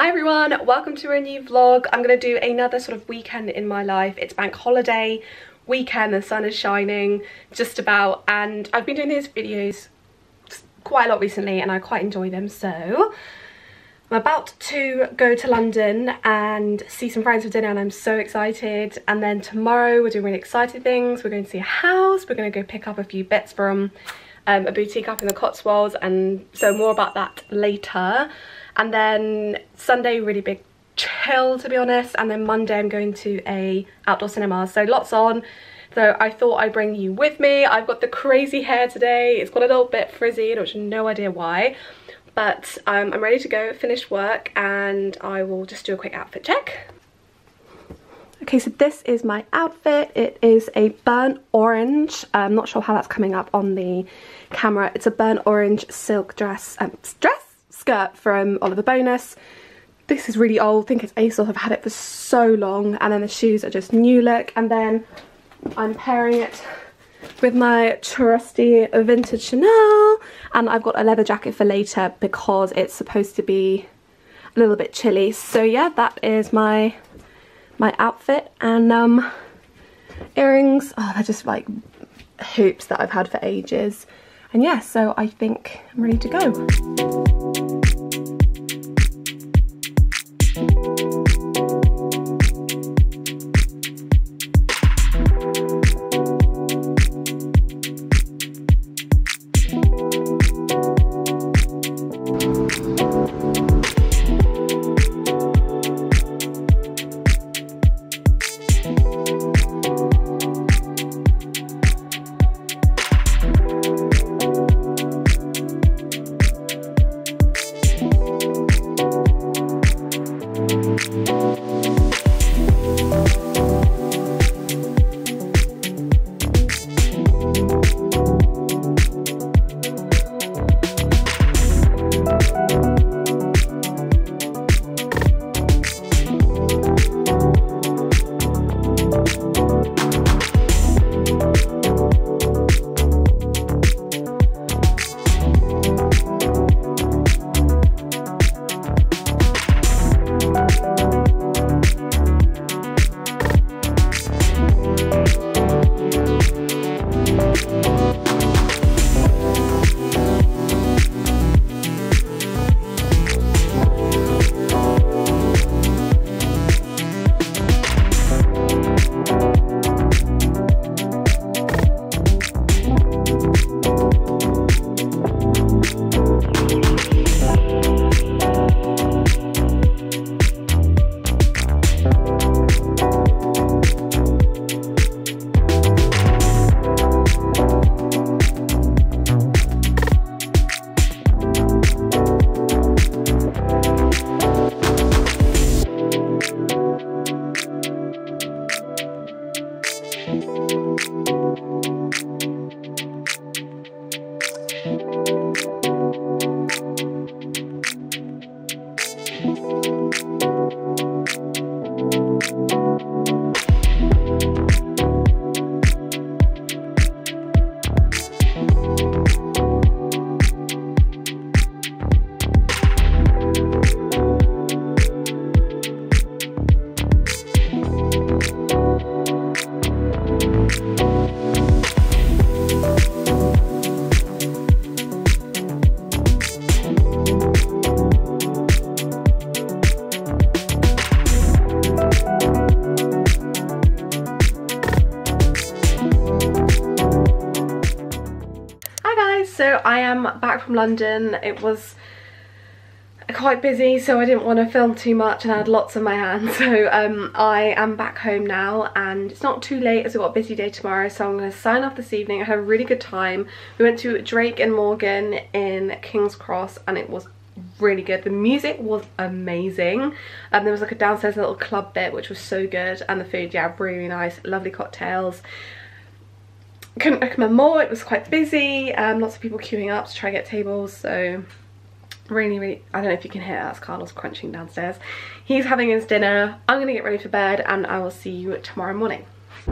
Hi everyone, welcome to a new vlog. I'm going to do another sort of weekend in my life. It's bank holiday weekend, the sun is shining just about and I've been doing these videos quite a lot recently and I quite enjoy them so I'm about to go to London and see some friends for dinner and I'm so excited and then tomorrow we're doing really exciting things. We're going to see a house, we're going to go pick up a few bits from um, a boutique up in the Cotswolds and so more about that later and then Sunday really big chill to be honest and then Monday I'm going to a outdoor cinema so lots on so I thought I'd bring you with me I've got the crazy hair today it's got a little bit frizzy which no idea why but um, I'm ready to go finish work and I will just do a quick outfit check Okay, so this is my outfit. It is a burnt orange. I'm not sure how that's coming up on the camera. It's a burnt orange silk dress, um, dress? Skirt from Oliver Bonas. This is really old, I think it's ASOS, I've had it for so long. And then the shoes are just new look. And then I'm pairing it with my trusty vintage Chanel. And I've got a leather jacket for later because it's supposed to be a little bit chilly. So yeah, that is my my outfit. And um, earrings, oh, they're just like hoops that I've had for ages. And yeah, so I think I'm ready to go. From London. It was quite busy so I didn't want to film too much and I had lots on my hands so um, I am back home now and it's not too late as we've got a busy day tomorrow so I'm going to sign off this evening. I had a really good time. We went to Drake and Morgan in King's Cross and it was really good. The music was amazing. and um, there was like a downstairs little club bit which was so good and the food, yeah, really nice. Lovely cocktails couldn't recommend more it was quite busy um, lots of people queuing up to try and get tables so really really I don't know if you can hear that's Carlos crunching downstairs. He's having his dinner I'm gonna get ready for bed and I will see you tomorrow morning.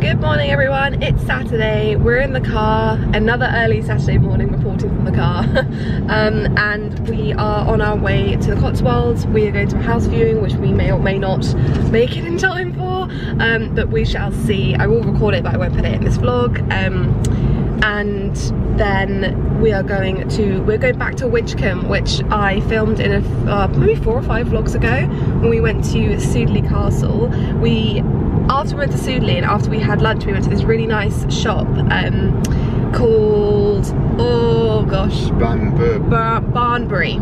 Good morning everyone, it's Saturday, we're in the car, another early Saturday morning reporting from the car. Um, and we are on our way to the Cotswolds, we are going to a house viewing which we may or may not make it in time for um, but we shall see, I will record it but I won't put it in this vlog. Um, and then we are going to we're going back to Winchcombe which I filmed in a uh, maybe four or five vlogs ago when we went to Sudeley Castle. We after we went to Sudeley and after we had lunch we went to this really nice shop um, called oh gosh Banbury. Bar Barnbury.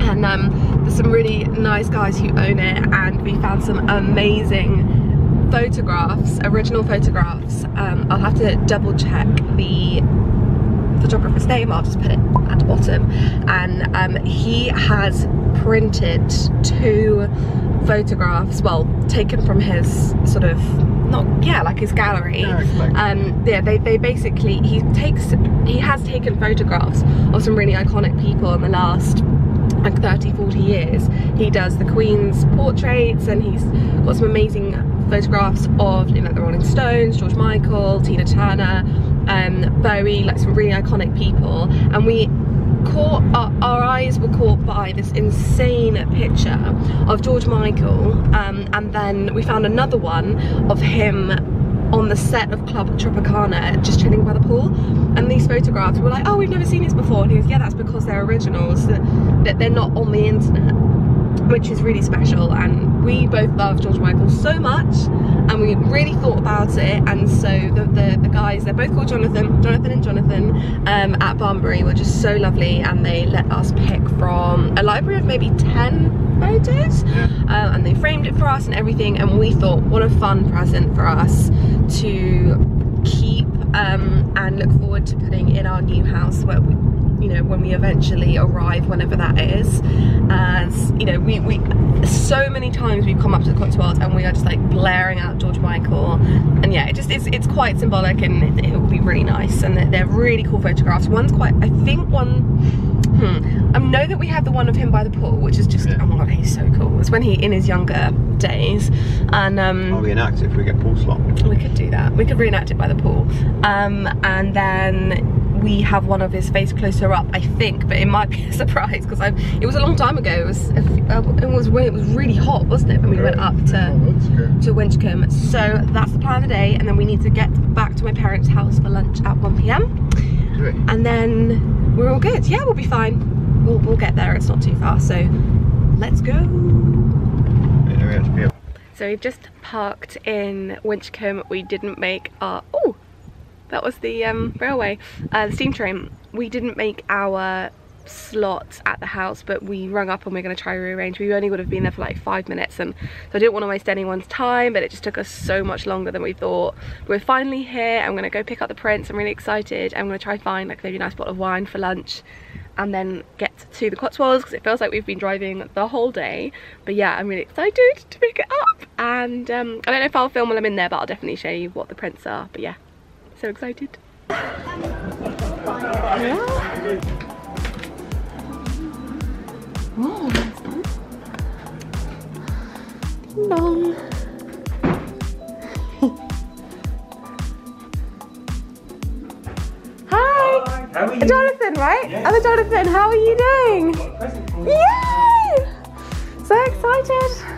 And um, some really nice guys who own it and we found some amazing photographs, original photographs. Um, I'll have to double check the photographer's name, I'll just put it at the bottom. And um, he has printed two photographs, well, taken from his sort of, not, yeah, like his gallery. Um, yeah, they, they basically, he takes, he has taken photographs of some really iconic people in the last like 30 40 years he does the queen's portraits and he's got some amazing photographs of you know the rolling stones george michael tina turner um bowie like some really iconic people. And we caught our, our eyes were caught by this insane picture of george michael um, and then we found another one of him on the set of Club Tropicana just chilling by the pool. And these photographs were like oh we've never seen these before. And he goes yeah that's because they're originals that they're not on the internet which is really special. And we both love George Michael so much and we really thought about it. And so the, the, the guys they're both called Jonathan Jonathan and Jonathan um, at Barnbury were just so lovely. And they let us pick from a library of maybe 10 photos uh, and they framed it for us and everything and we thought what a fun present for us to keep um, and look forward to putting in our new house where we you know when we eventually arrive whenever that is as you know we, we so many times we've come up to the Cotswolds and we are just like blaring out George Michael and yeah it just it's, it's quite symbolic and it, it will be really nice and they're, they're really cool photographs one's quite I think one Hmm. I know that we have the one of him by the pool, which is just, yeah. oh my god, he's so cool. It's when he, in his younger days. And um, I'll reenact it if we get pool slot. We could do that. We could reenact it by the pool. Um, and then we have one of his face closer up, I think, but it might be a surprise because I. it was a long time ago. It was uh, it was it was really hot, wasn't it, when we went up to oh, to Winchcombe. So that's the plan of the day, and then we need to get back to my parents' house for lunch at 1 p.m. And then we're all good. Yeah, we'll be fine. We'll, we'll get there. It's not too far. So let's go. So we've just parked in Winchcombe. We didn't make our, oh, that was the um, railway, uh, the steam train. We didn't make our slot at the house but we rung up and we're going to try rearrange. We only would have been there for like five minutes and so I didn't want to waste anyone's time but it just took us so much longer than we thought. We're finally here. I'm going to go pick up the prints. I'm really excited. I'm going to try find like maybe a nice bottle of wine for lunch and then get to the Cotswolds because it feels like we've been driving the whole day. But yeah I'm really excited to pick it up and um, I don't know if I'll film while I'm in there but I'll definitely show you what the prints are. But yeah so excited yeah. Oh, that's done. Ding dong. Hi. How are you? Jonathan, right? Yes. Other Jonathan, how are you doing? Yay! So excited.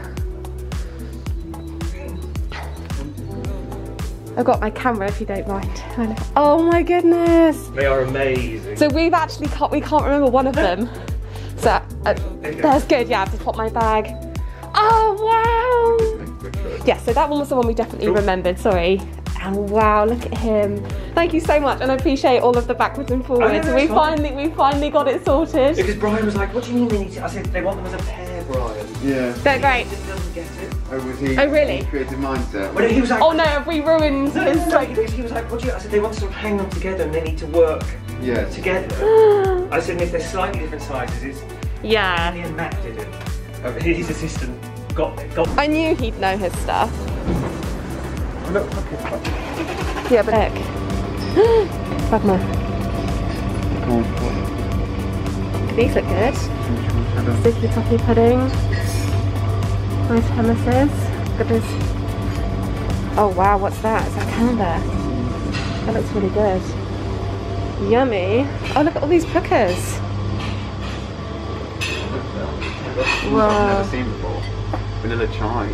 I've got my camera if you don't mind. Oh my goodness. They are amazing. So we've actually can't we can't remember one of them. So uh, that's good. Yeah, I've just popped my bag. Oh wow! Yeah, so that one was the one we definitely remembered. Sorry. And wow, look at him. Thank you so much, and I appreciate all of the backwards and forwards. Oh, we finally, we finally got it sorted. Because Brian was like, "What do you mean they need to?" I said, "They want them as a pair, Brian." Yeah. They're great. He doesn't get it. Oh, was he? Oh, really? Creative mindset. Well, he was like, Oh no, have we ruined No, no, his no, like? because he was like, "What do you?" I said, "They want to sort of hang on together, and they need to work Yeah. together." I said, and "If they're slightly different sizes, it's." Yeah. Me and Matt did it. Uh, His assistant got got. I knew he'd know his stuff. Oh, look, look, look. Yeah, but heck. Fragma. These look good. Sticky toffee pudding. Nice hummuses. Look at this Oh wow, what's that? Is that camembert? That looks really good. Yummy. Oh, look at all these hookers. Whoa. I've never seen before. Vanilla chai.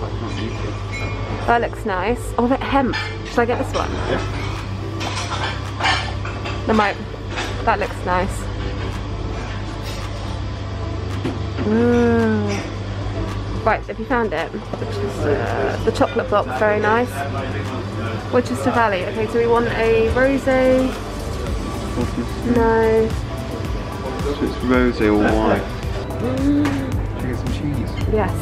I can't use it. That looks nice. Oh, that hemp. Should I get this one? Yeah. No, might. That looks nice. Mm. Right, have you found it? Which is uh, the chocolate box, very nice. Winchester Valley. Okay, so we want a rosé. No. So it's rose or white. Should we get some cheese? Yes.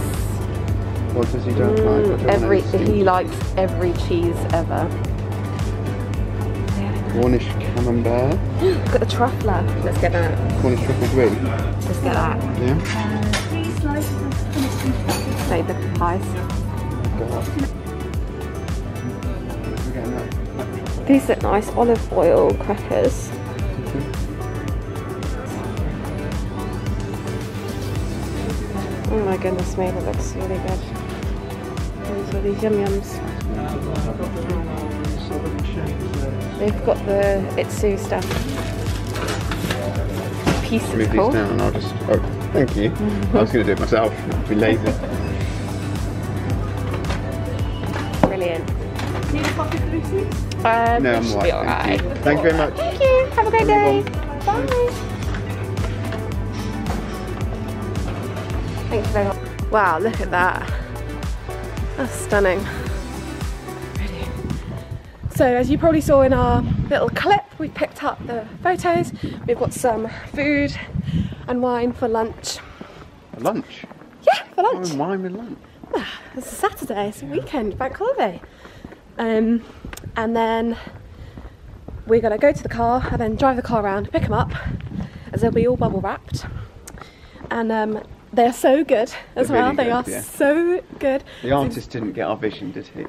What does he don't like? Mm, don't every he likes every cheese ever. Cornish camembert. Look at the truffler. Let's get that. Cornish truffle brie. Let's get that. Yeah. Say the pies. Got that. We're. These look nice. Olive oil crackers. Oh my goodness me, that looks really good. Those are these yum yums. They've got the Itsu stuff. Piece Move is these cool. down and I'll just. Oh, thank you. I was going to do it myself. Be lazy. Brilliant. Um, No, I'm should all right. alright. Thank you. Thank you very much. Thank you. Have a great day. Bye. Thank you very much. Wow, look at that. That's stunning. So as you probably saw in our little clip, we picked up the photos. We've got some food and wine for lunch. Lunch. Yeah, for lunch. Oh, wine with lunch. It's a Saturday, it's a weekend, bank holiday. Um, and then we're gonna go to the car and then drive the car around, pick them up, as they'll be all bubble wrapped. And um, they're so good as They're well. really they good, are yeah. so good. The artist didn't get our vision, did he?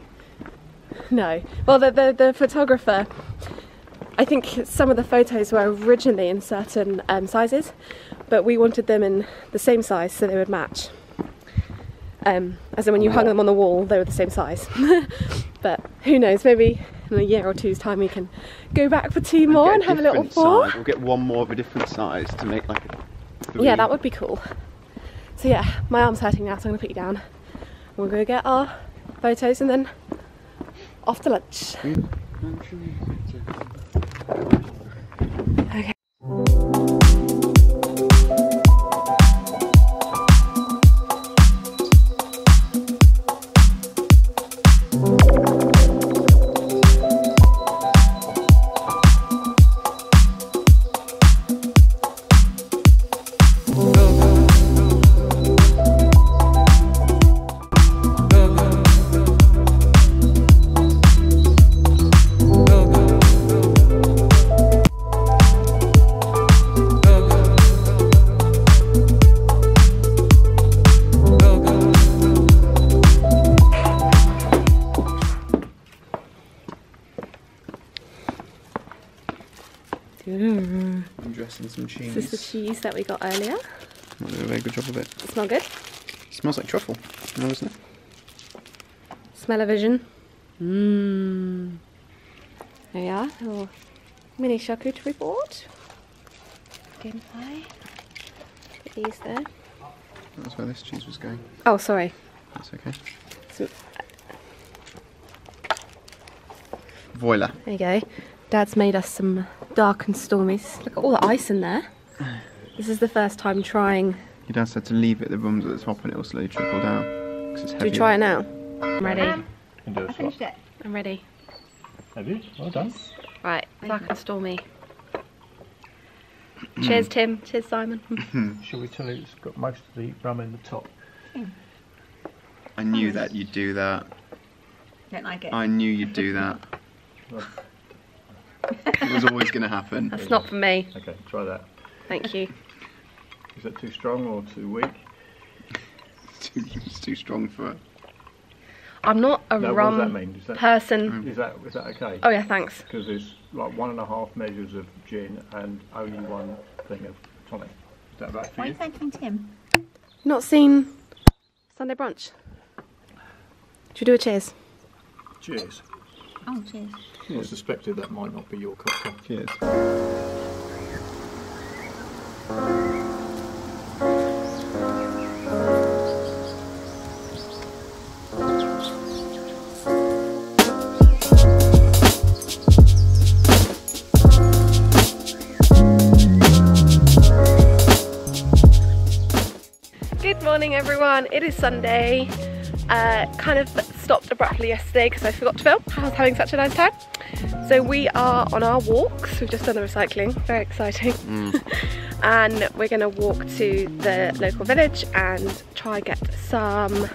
No. Well, the, the, the photographer, I think some of the photos were originally in certain um, sizes, but we wanted them in the same size so they would match. Um, as in when you hung them on the wall, they were the same size. but who knows, maybe in a year or two's time we can go back for two more Get and have a little four. size. We'll get one more of a different size to make like a. Three. Yeah, that would be cool. So yeah, my arm's hurting now, so I'm gonna put you down. We'll go get our photos and then off to lunch. Okay. I'm dressing some cheese. This is the cheese that we got earlier. Not doing a very good job of it. Smell good? smells like truffle. No, doesn't it? Smell-o-vision. Mmm. There we are, little mini charcuterie board. Game pie. Put these there. That's where this cheese was going. Oh, sorry. That's okay. So, Voila. there you go. Dad's made us some dark and stormy. Look at all the ice in there. This is the first time trying. Your dad said to leave it, the rum's at the top and it'll slowly trickle down. it's Do we try it now? I'm ready. Um, can do a swap. I'm ready. Have you? Well done. Right, dark and stormy. Cheers, Tim. Cheers, Simon. Shall we tell you it's got most of the rum in the top? I knew that you'd do that. Don't like it. I knew you'd do that. It was always going to happen. That's not for me. Okay, try that. Thank you. Is that too strong or too weak? too, it's too strong for it. I'm not a No, what rum does that mean? Does that, person. Oh. is that is that okay? Oh yeah, thanks. Because it's like one and a half measures of gin and only one thing of tonic. Is that right for Why are you? you thanking Tim? Not seen Sunday brunch. Should we do a cheers? Cheers. Oh, cheers. I suspected that might not be your cup of tea. Cheers. Good morning everyone, it is Sunday. Uh, kind of stopped abruptly yesterday because I forgot to film. I was having such a nice time. So we are on our walks. We've just done the recycling, very exciting. and we're gonna walk to the local village and try get some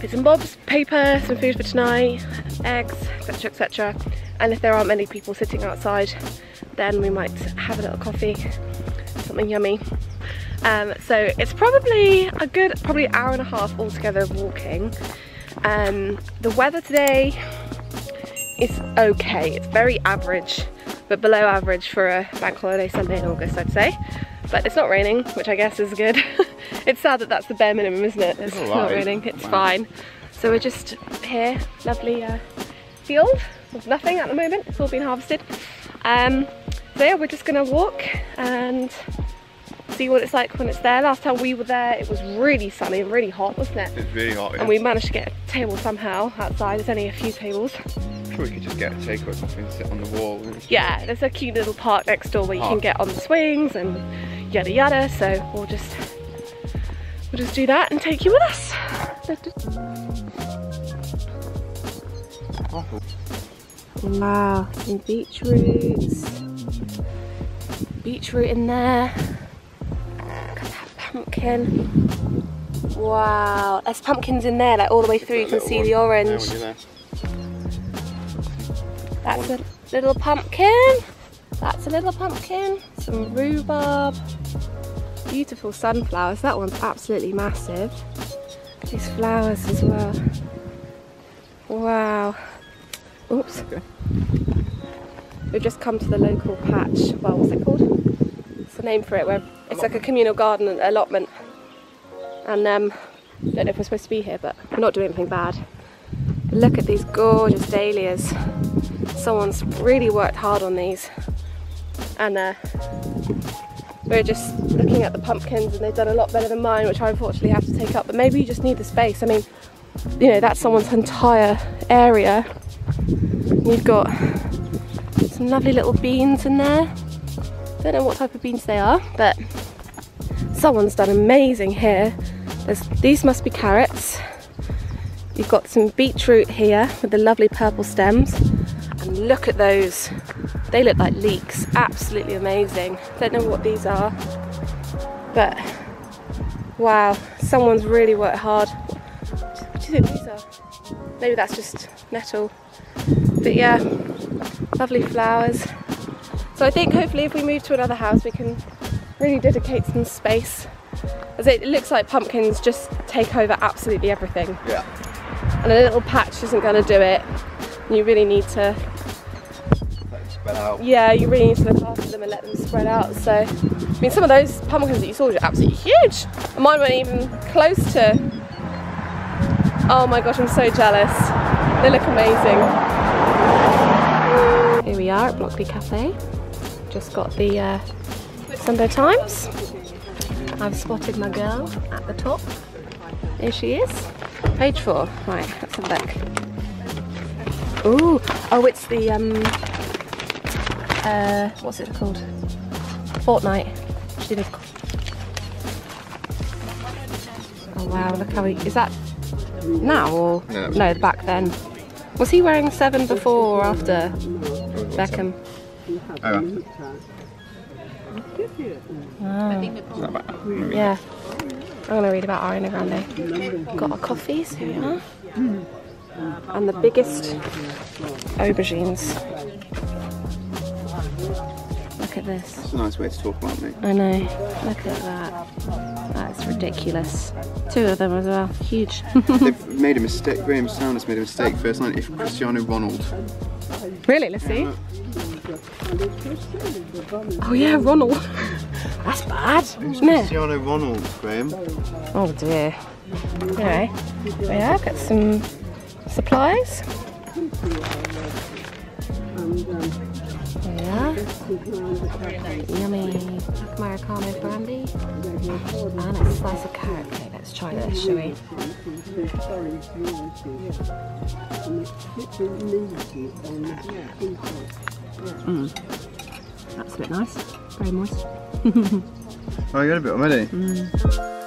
bits and bobs, paper, some food for tonight, eggs, etc, etc. And if there aren't many people sitting outside, then we might have a little coffee, something yummy. Um, so it's probably a good, probably hour and a half altogether of walking. Um, the weather today is okay. It's very average, but below average for a bank holiday Sunday in August, I'd say. But it's not raining, which I guess is good. it's sad that that's the bare minimum, isn't it? It's not raining. It's Wow. fine. So we're just here, lovely uh, field with nothing at the moment. It's all been harvested. Um, so yeah, we're just gonna walk and see what it's like when it's there. Last time we were there, it was really sunny and really hot, wasn't it? It's really hot. Yeah. And we managed to get a table somehow outside. There's only a few tables. I'm sure we could just get a takeaway coffee and sit on the wall. Yeah, there's a cute little park next door where you can get on the swings and yada yada. So we'll just we'll just do that and take you with us. Wow, some beetroots. Beetroot in there. Pumpkin. Wow, there's pumpkins in there, like all the way through. You can see one the orange. That's a little pumpkin. That's a little pumpkin. Some rhubarb. Beautiful sunflowers. That one's absolutely massive. These flowers as well. Wow. Oops. We've just come to the local patch. Well, what's it called? It's the name for it. Where it's like a communal garden allotment. And um, don't know if we're supposed to be here, but we're not doing anything bad. Look at these gorgeous dahlias. Someone's really worked hard on these. And uh, we're just looking at the pumpkins and they've done a lot better than mine, which I unfortunately have to take up. But maybe you just need the space. I mean, you know, that's someone's entire area. You've got some lovely little beans in there. Don't know what type of beans they are, but someone's done amazing here. There's, these must be carrots. You've got some beetroot here with the lovely purple stems. And look at those. They look like leeks. Absolutely amazing. Don't know what these are. But wow, someone's really worked hard. What do you think these are? Maybe that's just nettle. But yeah, lovely flowers. So I think hopefully if we move to another house we can really dedicate some space. As it looks like pumpkins just take over absolutely everything Yeah. and a little patch isn't going to do it. You really need to, spread out. yeah, you really need to look after them and let them spread out. So, I mean, some of those pumpkins that you saw are absolutely huge. And mine weren't even close to. Oh my gosh, I'm so jealous. They look amazing. Here we are at Blockley Cafe. Just got the uh, Sunday Times. I've spotted my girl at the top. There she is. Page four. Right, let's have a look. Ooh, oh, it's the um, uh, what's it called? Fortnite. She did. Oh wow, look how he is that now or No, no back then? Was he wearing seven before or after Beckham? Oh, Oh, not yeah. I'm gonna read about Ariana Grande. Got our coffees. Here we are. And the biggest aubergines. Look at this. It's a nice way to talk about me. I know. Look at that. That's ridiculous. Two of them as well. Huge. They've made a mistake. Graeme Souness has made a mistake. First line, if Cristiano Ronald. really? Let's see. Oh yeah, Ronald. That's bad, Who's isn't it? Cristiano Ronald, Graeme? Oh dear. Anyway, we have got some supplies. Yeah. Yummy black Americano brandy. And a slice of carrot cake. Let's try this, shall we? Mm. That's a bit nice. Very moist. Oh, you got a bit already? Mm.